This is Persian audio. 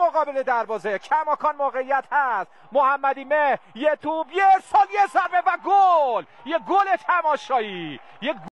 مقابل دروازه. کماکان موقعیت هست. محمدی مه یه توپ یه سال یه ضربه و گل. یه گل تماشایی. یه